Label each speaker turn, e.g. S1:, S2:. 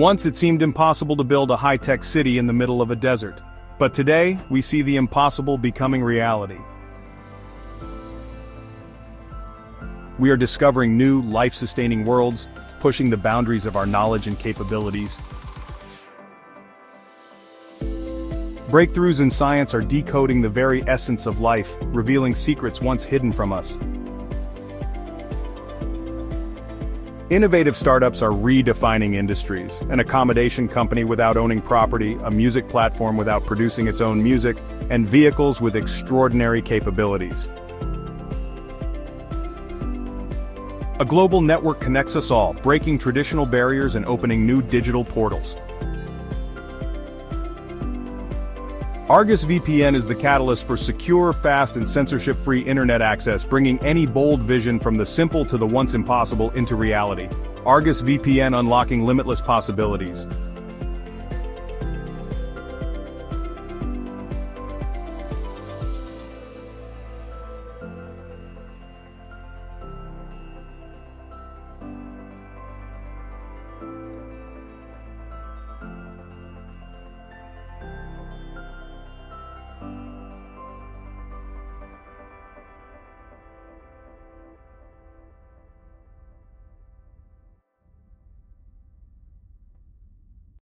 S1: Once it seemed impossible to build a high-tech city in the middle of a desert. But today, we see the impossible becoming reality. We are discovering new, life-sustaining worlds, pushing the boundaries of our knowledge and capabilities. Breakthroughs in science are decoding the very essence of life, revealing secrets once hidden from us. Innovative startups are redefining industries, an accommodation company without owning property, a music platform without producing its own music, and vehicles with extraordinary capabilities. A global network connects us all, breaking traditional barriers and opening new digital portals. Argus VPN is the catalyst for secure, fast and censorship-free internet access bringing any bold vision from the simple to the once impossible into reality. Argus VPN unlocking limitless possibilities.